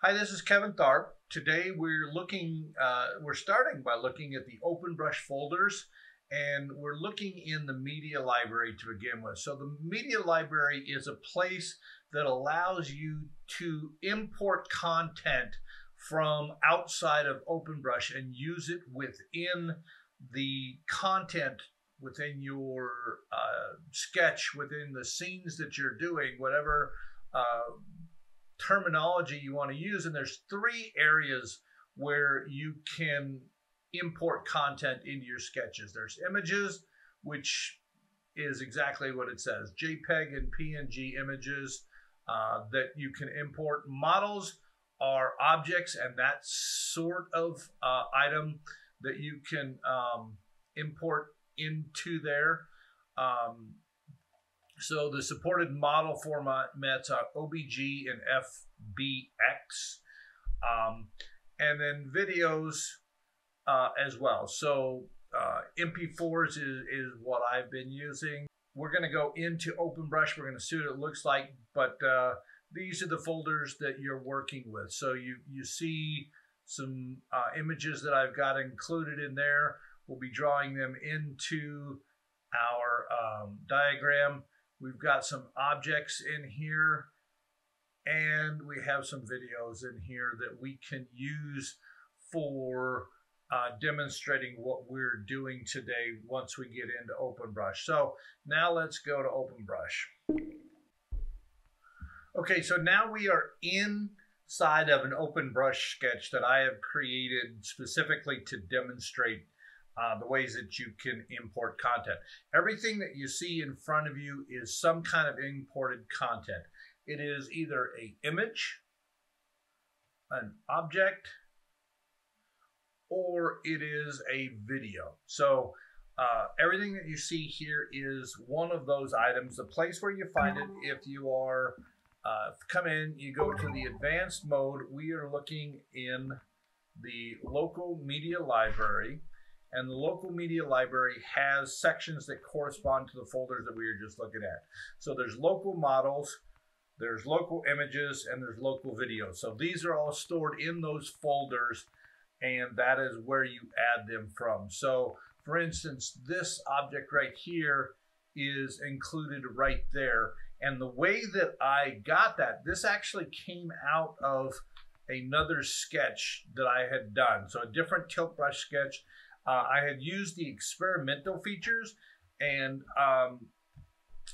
Hi, this is Kevin Tharp. Today we're looking, uh, we're starting by looking at the OpenBrush folders and we're looking in the media library to begin with. So the media library is a place that allows you to import content from outside of OpenBrush and use it within the content within your uh, sketch, within the scenes that you're doing, whatever uh, terminology you want to use. And there's three areas where you can import content into your sketches. There's images, which is exactly what it says JPEG and PNG images uh, that you can import. Models are objects and that sort of uh, item that you can um, import into there. Um, so the supported model formats are OBJ and FBX, um, and then videos uh, as well. So uh, MP4s is, is what I've been using. We're going to go into OpenBrush. We're going to see what it looks like, but uh, these are the folders that you're working with. So you, you see some uh, images that I've got included in there. We'll be drawing them into our um, diagram. We've got some objects in here and we have some videos in here that we can use for uh, demonstrating what we're doing today once we get into OpenBrush. So now let's go to OpenBrush. Okay, so now we are inside of an OpenBrush sketch that I have created specifically to demonstrate uh, the ways that you can import content. Everything that you see in front of you is some kind of imported content. It is either a image, an object, or it is a video. So uh, everything that you see here is one of those items. The place where you find it, if you are uh, come in, you go to the advanced mode. We are looking in the local media library and the local media library has sections that correspond to the folders that we were just looking at. So there's local models, there's local images, and there's local videos. So these are all stored in those folders, and that is where you add them from. So for instance, this object right here is included right there. And the way that I got that, this actually came out of another sketch that I had done. So a different tilt brush sketch uh, I had used the experimental features and um,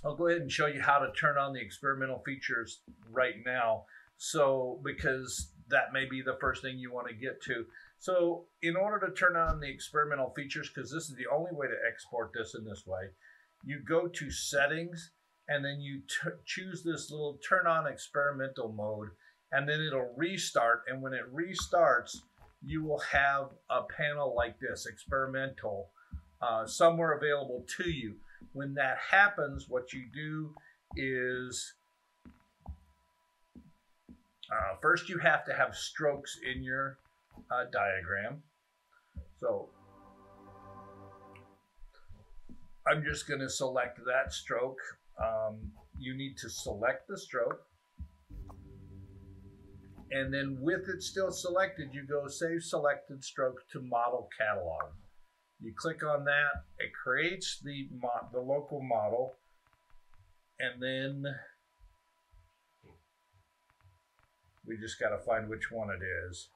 I'll go ahead and show you how to turn on the experimental features right now. So, because that may be the first thing you want to get to. So, in order to turn on the experimental features, because this is the only way to export this in this way, you go to settings and then you choose this little turn on experimental mode and then it'll restart. And when it restarts, you will have a panel like this, experimental, uh, somewhere available to you. When that happens, what you do is uh, first you have to have strokes in your uh, diagram. So I'm just going to select that stroke. Um, you need to select the stroke and then with it still selected, you go Save Selected Stroke to Model Catalog. You click on that, it creates the, the local model, and then we just got to find which one it is.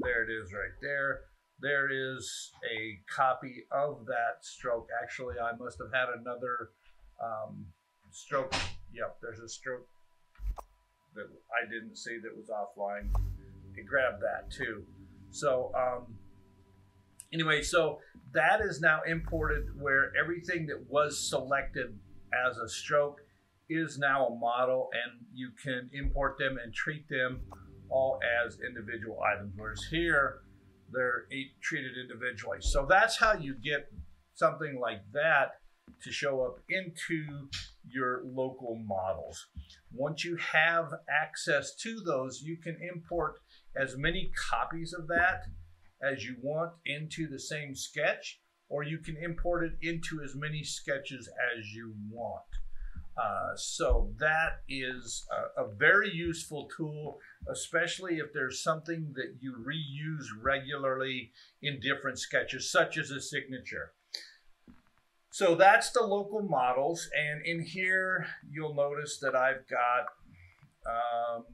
There it is right there. There is a copy of that stroke. Actually, I must have had another um, stroke Yep, there's a stroke that I didn't see that was offline. It grabbed that too. So, um, anyway, so that is now imported where everything that was selected as a stroke is now a model and you can import them and treat them all as individual items. Whereas here, they're treated individually. So that's how you get something like that to show up into your local models. Once you have access to those, you can import as many copies of that as you want into the same sketch, or you can import it into as many sketches as you want. Uh, so that is a, a, very useful tool, especially if there's something that you reuse regularly in different sketches, such as a signature. So that's the local models. And in here, you'll notice that I've got, um,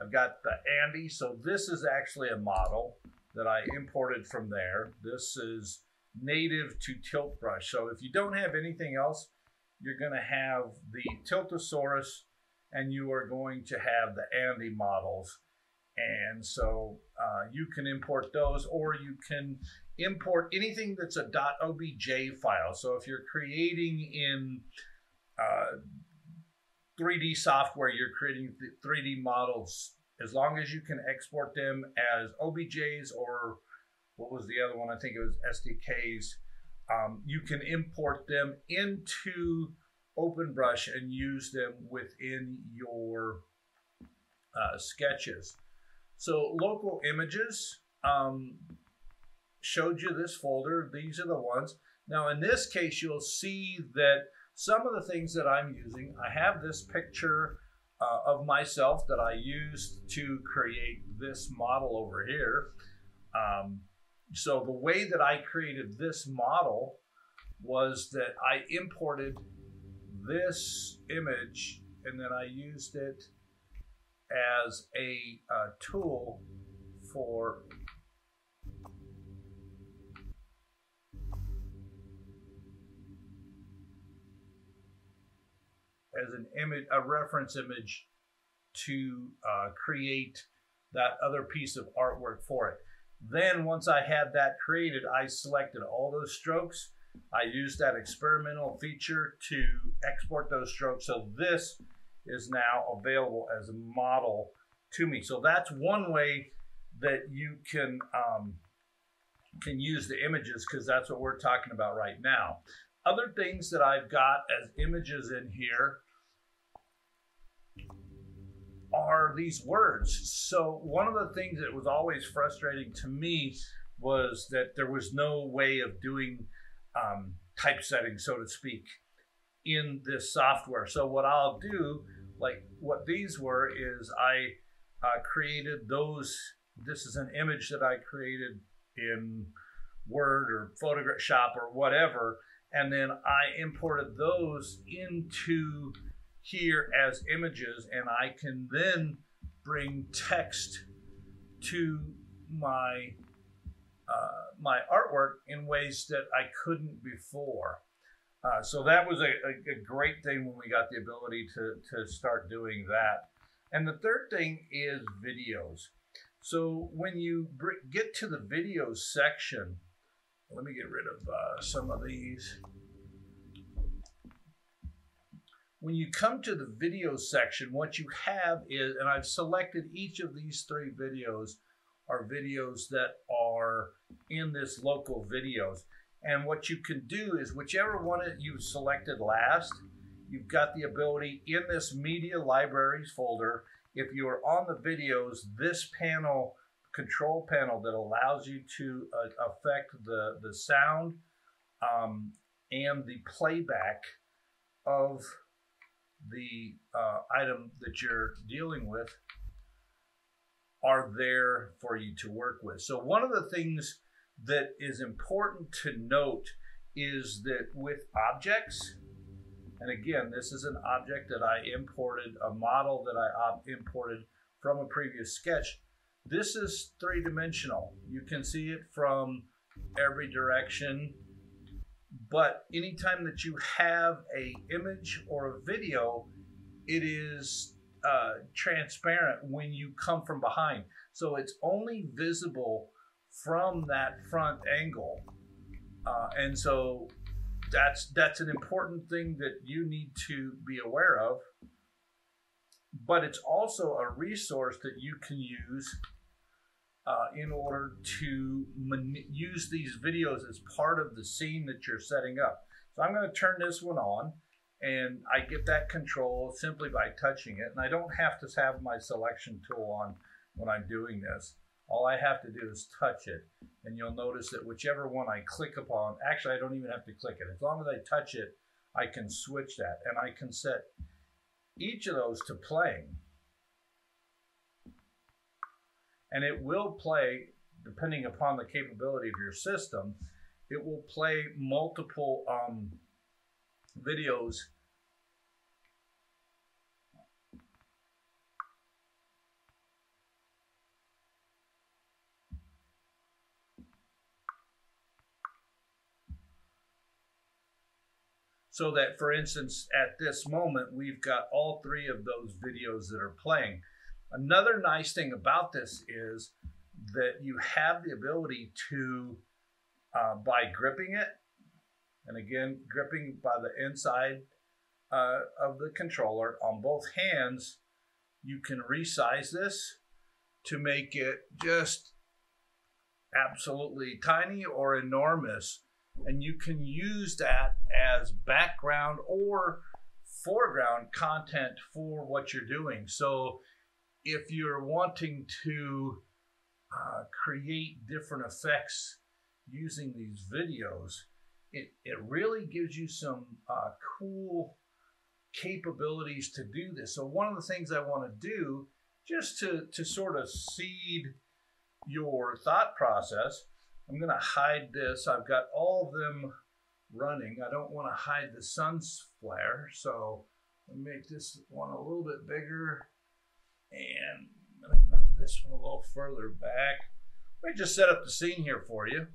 I've got the Andy. So this is actually a model that I imported from there. This is native to Tilt Brush. So if you don't have anything else, you're going to have the Tiltasaurus and you are going to have the Andy models. And so uh, you can import those or you can import anything that's a .obj file. So if you're creating in uh, 3D software, you're creating 3D models, as long as you can export them as OBJs or what was the other one? I think it was SDKs. Um, you can import them into OpenBrush and use them within your uh, sketches. So local images, um, showed you this folder. These are the ones. Now in this case, you'll see that some of the things that I'm using, I have this picture uh, of myself that I used to create this model over here. Um, so the way that I created this model was that I imported this image and then I used it as a uh, tool for as an image, a reference image to uh, create that other piece of artwork for it. Then once I had that created, I selected all those strokes. I used that experimental feature to export those strokes. So this is now available as a model to me. So that's one way that you can um, can use the images because that's what we're talking about right now. Other things that I've got as images in here are these words. So one of the things that was always frustrating to me was that there was no way of doing um, typesetting, so to speak, in this software. So what I'll do, like what these were, is I uh, created those. This is an image that I created in Word or Photoshop or whatever, and then I imported those into here as images and I can then bring text to my uh, my artwork in ways that I couldn't before. Uh, so that was a, a, a, great thing when we got the ability to, to start doing that. And the third thing is videos. So when you get to the videos section, let me get rid of uh, some of these when you come to the video section, what you have is, and I've selected each of these three videos are videos that are in this local videos. And what you can do is whichever one you've selected last, you've got the ability in this media libraries folder, if you are on the videos, this panel, control panel that allows you to uh, affect the, the sound um, and the playback of the uh, item that you're dealing with are there for you to work with. So one of the things that is important to note is that with objects, and again, this is an object that I imported, a model that I imported from a previous sketch. This is three-dimensional. You can see it from every direction but anytime that you have a image or a video, it is uh, transparent when you come from behind. So it's only visible from that front angle. Uh, and so that's that's an important thing that you need to be aware of. But it's also a resource that you can use uh, in order to use these videos as part of the scene that you're setting up. So I'm going to turn this one on and I get that control simply by touching it. And I don't have to have my selection tool on when I'm doing this. All I have to do is touch it. And you'll notice that whichever one I click upon, actually I don't even have to click it. As long as I touch it, I can switch that and I can set each of those to playing. And it will play, depending upon the capability of your system, it will play multiple um, videos. So that for instance at this moment we've got all three of those videos that are playing another nice thing about this is that you have the ability to uh, by gripping it and again gripping by the inside uh, of the controller on both hands you can resize this to make it just absolutely tiny or enormous and you can use that as background or foreground content for what you're doing. So if you're wanting to uh, create different effects using these videos, it, it really gives you some uh, cool capabilities to do this. So one of the things I want to do just to, to sort of seed your thought process I'm going to hide this. I've got all of them running. I don't want to hide the sun's flare, so let me make this one a little bit bigger and let me move this one a little further back. Let me just set up the scene here for you.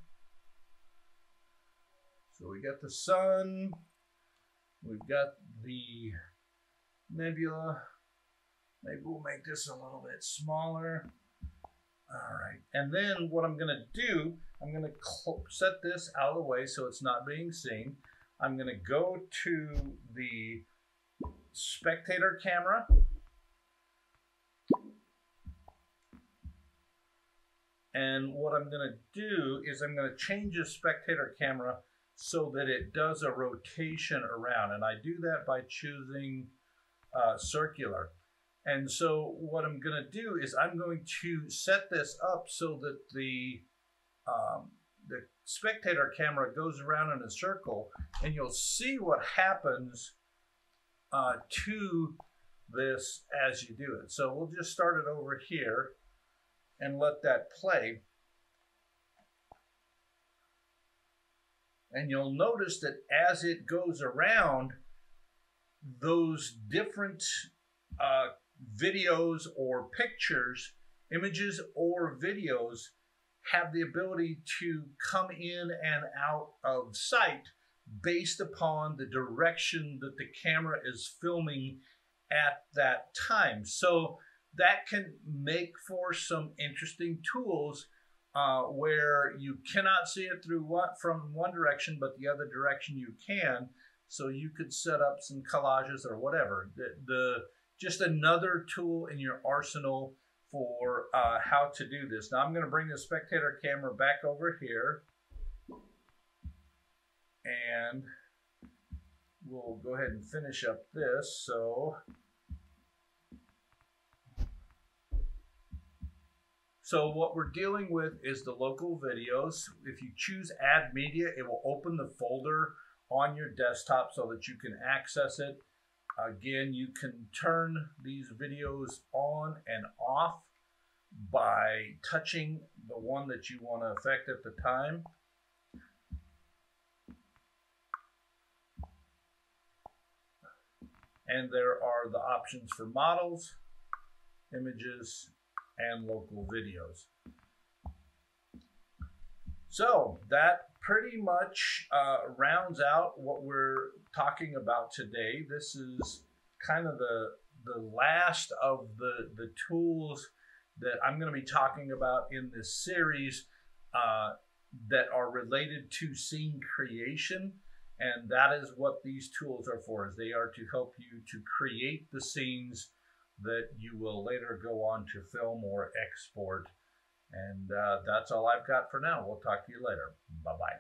So we got the sun, we've got the nebula. Maybe we'll make this a little bit smaller. All right, and then what I'm gonna do, I'm gonna set this out of the way so it's not being seen. I'm gonna go to the spectator camera. And what I'm gonna do is I'm gonna change the spectator camera so that it does a rotation around. And I do that by choosing uh, circular. And so what I'm going to do is I'm going to set this up so that the um, the spectator camera goes around in a circle, and you'll see what happens uh, to this as you do it. So we'll just start it over here and let that play. And you'll notice that as it goes around, those different uh, videos or pictures, images or videos have the ability to come in and out of sight based upon the direction that the camera is filming at that time. So that can make for some interesting tools uh, where you cannot see it through what from one direction, but the other direction you can. So you could set up some collages or whatever. The, the just another tool in your arsenal for uh, how to do this. Now I'm going to bring the spectator camera back over here and we'll go ahead and finish up this. So, so what we're dealing with is the local videos. If you choose add media, it will open the folder on your desktop so that you can access it. Again, you can turn these videos on and off by touching the one that you want to affect at the time. And there are the options for models, images, and local videos. So that pretty much uh, rounds out what we're talking about today. This is kind of the the last of the the tools that I'm going to be talking about in this series uh, that are related to scene creation. And that is what these tools are for, is they are to help you to create the scenes that you will later go on to film or export. And uh, that's all I've got for now. We'll talk to you later. Bye-bye.